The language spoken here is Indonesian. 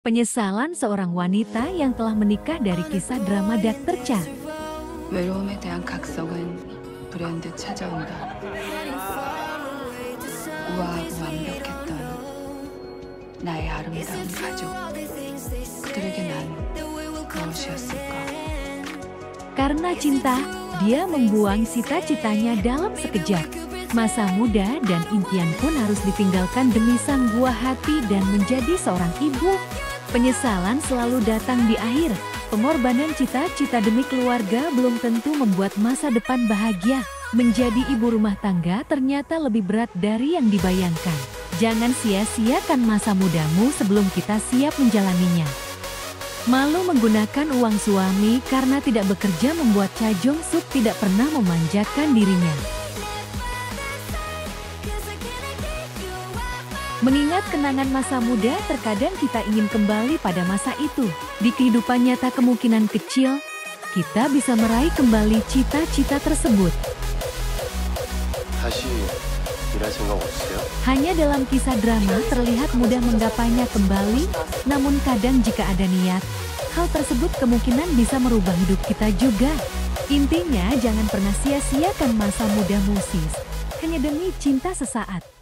Penyesalan seorang wanita yang telah menikah dari kisah drama Dr. Cha. 외로움에 대한 각성은 불현듯 찾아온다. 우아하고 완벽했던 나의 아름다운 가족. 그들에게 난 무엇이었을까? Karena cinta, dia membuang cita-citanya dalam sekejap. Masa muda dan impian pun harus ditinggalkan demi sang buah hati dan menjadi seorang ibu. Penyesalan selalu datang di akhir. Pengorbanan cita-cita demi keluarga belum tentu membuat masa depan bahagia. Menjadi ibu rumah tangga ternyata lebih berat dari yang dibayangkan. Jangan sia-siakan masa mudamu sebelum kita siap menjalaninya. Malu menggunakan uang suami karena tidak bekerja membuat Cha Jong Suk tidak pernah memanjakan dirinya. Mengingat kenangan masa muda, terkadang kita ingin kembali pada masa itu. Di kehidupan nyata kemungkinan kecil, kita bisa meraih kembali cita-cita tersebut. Hanya dalam kisah drama terlihat mudah menggapainya kembali, namun kadang jika ada niat, hal tersebut kemungkinan bisa merubah hidup kita juga. Intinya jangan pernah sia-siakan masa muda musis, hanya demi cinta sesaat.